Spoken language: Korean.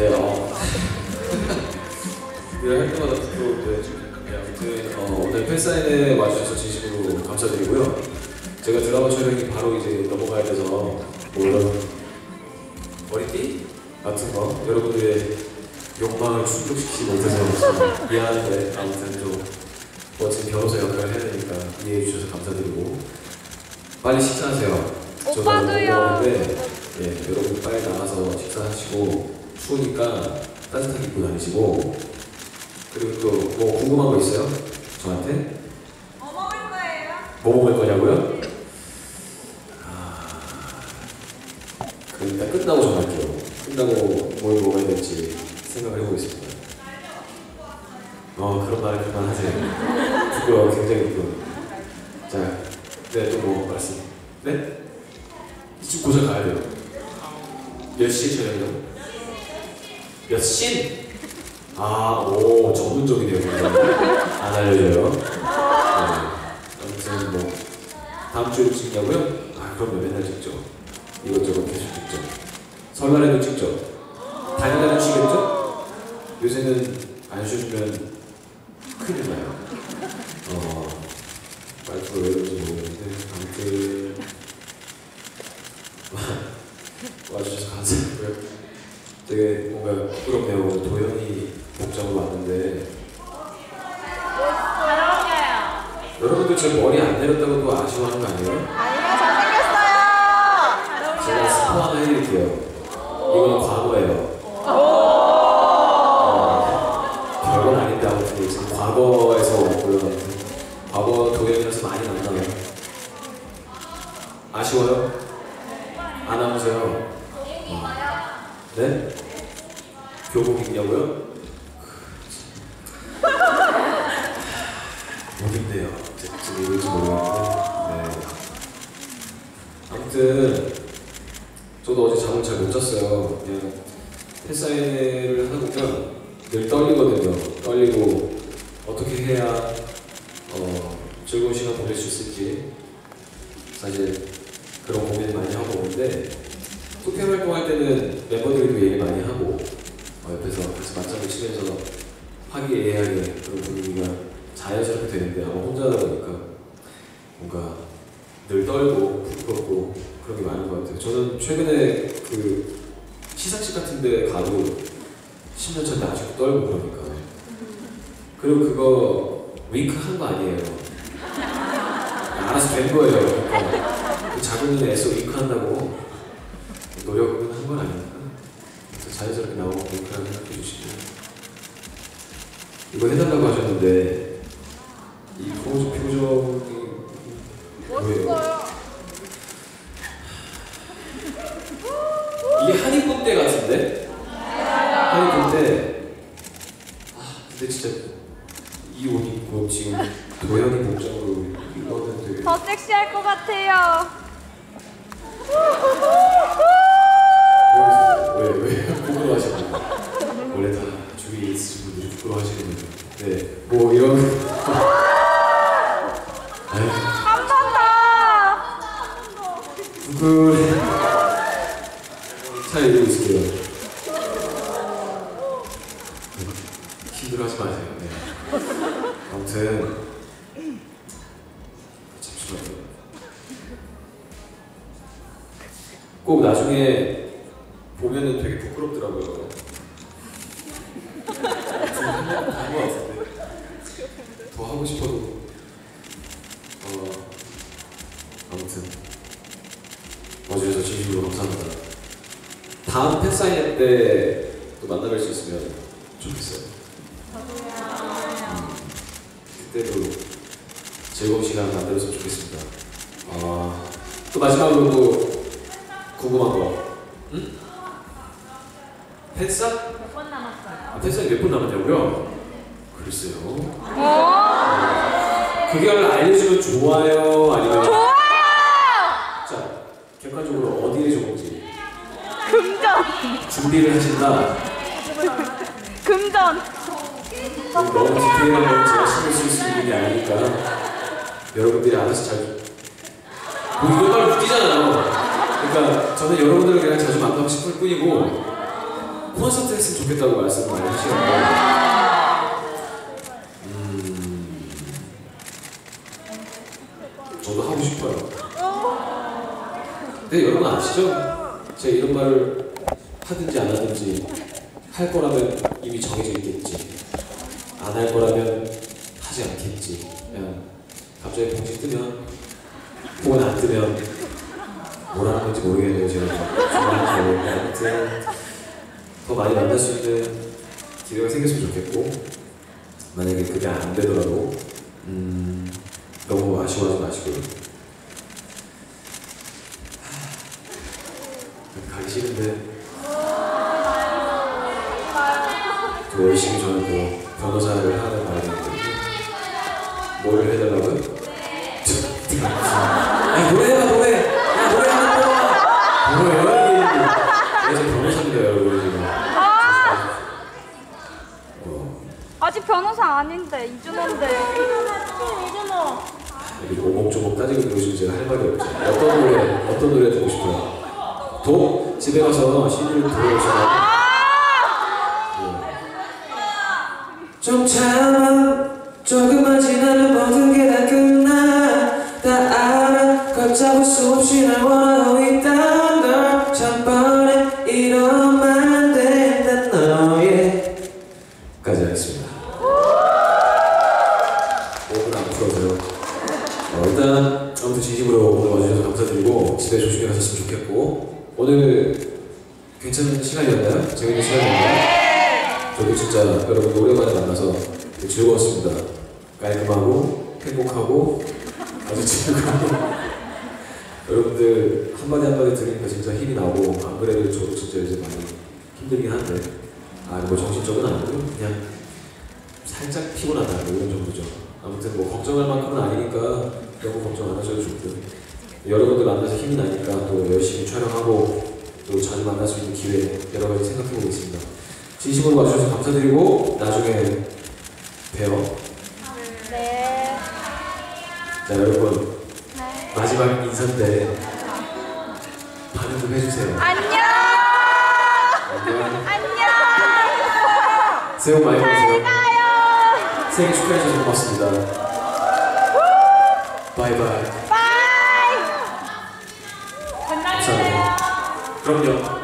네, 어. 늘할 때마다 부끄러운데 네, 아무튼 어, 오늘 팬사인회 와주셔서 진심으로 감사드리고요. 제가 드라마 촬영이 바로 이제 넘어가야 돼서 뭐 이런 머리띠 같은 거 여러분들의 욕망을 충족시키지 못해서 좀 미안한데 아무튼 좀 멋진 변호사 역할을 해야 되니까 이해해 주셔서 감사드리고 빨리 식사하세요. 오빠도요. 예, 여러분 빨리 나가서 식사하시고 추우니까 따뜻하게 입고 다니시고 그리고 또 뭐 궁금한 거 있어요? 저한테? 뭐 먹을 거예요? 뭐 먹을 거냐고요? 아, 그럼 일단 끝나고 전화할게요. 끝나고 뭘 먹어야 될지 생각을 해보겠습니다. 어, 그런 말을 그만하세요. 부끄러워, 굉장히 부끄러워. 자, 네, 또뭐 말씀? 네? 지금 고장 가야 돼요. 몇 시에 촬영이요? 몇 시? 아, 오, 전문적이네요. 안 알려줘요. 네. 아무튼 뭐 다음 주에 찍냐고요? 아 그럼요 맨날 찍죠 이것저것 계속 찍죠 설날에도 찍죠 당일날은 쉬겠죠? 요새는 안 쉬어주면 큰일 나요 어 말투가 왜 그런지 모르겠는데 아무튼 와주셔서 감사하고요 되게 뭔가 부끄럽네요 오늘 도현이 복장으로 왔는데. 여러분들 제 머리 안 내렸다고 또 아쉬워하는 거 아니에요? 아니요, 잘생겼어요. 제가 스포 하나 해드릴게요. 이건 과거예요. 어, 별건 아닌데 아무튼 지금 과거에서 왔고요. 과거 도현이라서 많이 만나요. 아쉬워요? 아나운서요? 네? 교복 입냐고요? 못 입네요. 지금 입을지 모르겠는데. 네. 아무튼 저도 어제 잠을 잘 못 잤어요. 그냥 팬사인회를 하다 보면 늘 떨리거든요. 떨리고 어떻게 해야 어, 즐거운 시간 보낼 수 있을지 사실 그런 고민을 많이 하고 오는데 투표 활동할 때는 멤버들도 얘기 많이 하고 어, 옆에서 같이 맞장구 치면서 화기애애하게 그런 분위기가 자연스럽게 되는데 아마 혼자 하다 보니까 뭔가 늘 떨고 부끄럽고 그런 게 많은 것 같아요. 저는 최근에 그 시상식 같은 데 가도 10년 전에 아직도 떨고 그러니까. 그리고 그거 윙크 한 거 아니에요. 알아서 된 거예요. 그러니까 그 작은 애써 윙크 한다고 노력은 한 건. 그래서 자연스럽게 나오고 윙크라고 생각해 주시고. 이거 해달라고 하셨는데 이 표정, 표정이 뭐예요? 이게 한입 때 같은데? 한입 때. 아, 근데 진짜 이 옷 입고 지금 도현이 복장으로 되게 더 섹시할 것 같아요. 왜, 왜 부끄러워하시는 거예요? 원래 다 주위에 있으신 분들이 부끄러워하시는 거예요. 네, 뭐 이런. 아유, 한 번 더. 부끄. 잘 이러고 있을게요. 네, 힘들어하지 마세요. 네. 아무튼 잠시만요. 꼭 나중에 보면은 되게 부끄럽더라고요. 더 하고 싶어도 어 아무튼 와주셔서 진심으로 감사합니다. 다음 팬사인회 때 또 만나뵐 수 있으면 좋겠어요. 음, 그때도 즐거운 시간 만들었으면 좋겠습니다. 아, 또 마지막으로 또 궁금한 거. 응? 팬사? 몇번 남았어요? 아, 팬사인 몇분 남았냐고요? 글쎄요. 오! 그게 알려주면 좋아요? 아니면 좋아요! 준비를 하신다. 금전. 너무 디테일한 건 제가 신경 쓸 수 있는 게 아니니까 여러분들이 알아서 잘. 뭐 이거 말 웃기잖아요. 그러니까 저는 여러분들을 그냥 자주 만나고 싶을 뿐이고 콘서트 했으면 좋겠다고 말씀을 많이 하시는데 음, 저도 하고 싶어요. 근데 여러분 아시죠? 제가 이런 말을 하든지 안 하든지 할 거라면 이미 정해져 있겠지. 안 할 거라면 하지 않겠지. 그냥 갑자기 봉지 뜨면 혹은 안 뜨면 뭐라는 건지 모르겠네요. 제가 아무튼 더 많이 만날 수 있는 기회가 생겼으면 좋겠고 만약에 그게 안 되더라도 음, 너무 아쉬워하지 마시고요. 하, 가기 싫은데 또 열심히 저는 또 변호사를 하는 바람인데 뭘 해달라고요? 야 노래해봐 노래! 야 노래 하는! 뭐예요 이게? 그래서 변호사입니다 여러분 지금 아, 어, 아직 변호사 아닌데 이준호인데. 이준호. 이렇게 오목조목 따지고 들으시면 제가 할 말이 없죠 어떤 노래 어떤 노래 듣고 싶어요? 도? 집에 가서 CD를 들어오시면 좀 참아. 조금만 지나면 모든 게 다 끝나. 다 알아. 걷잡을 수 없이 날 원하고 있단 걸참 뻔해 이러면 안 된다 너의 까지 하겠습니다. 목을 안 풀어서요. 어, 일단 아무튼 진심으로 오늘 와주셔서 감사드리고 집에 조심히 가셨으면 좋겠고 오늘 괜찮은 시간이었나요? 재밌는 시간이었나요? 저도 진짜 여러분 오랜만에 만나서 즐거웠습니다. 깔끔하고 행복하고 아주 즐거운 여러분들 한마디 한마디 들으니까 진짜 힘이 나고 안 그래도 저도 진짜 이제 많이 힘들긴 한데 아뭐 정신적은 아니고 그냥 살짝 피곤하다 뭐 이런 정도죠. 아무튼 뭐 걱정할 만큼은 아니니까 너무 걱정 안 하셔도 좋고요. 여러분들 만나서 힘이 나니까 또 열심히 촬영하고 또 자주 만날 수 있는 기회 여러 가지 생각해보고 있습니다. 진심으로 와주셔서 감사드리고 나중에 봬요. 네. 자 여러분 네. 마지막 인사인데 반응 좀 해주세요. 안녕. 안녕. 안녕. 새해 복 많이 잘 받으세요. 생일 축하해 주셔서 고맙습니다. 바이바이. from your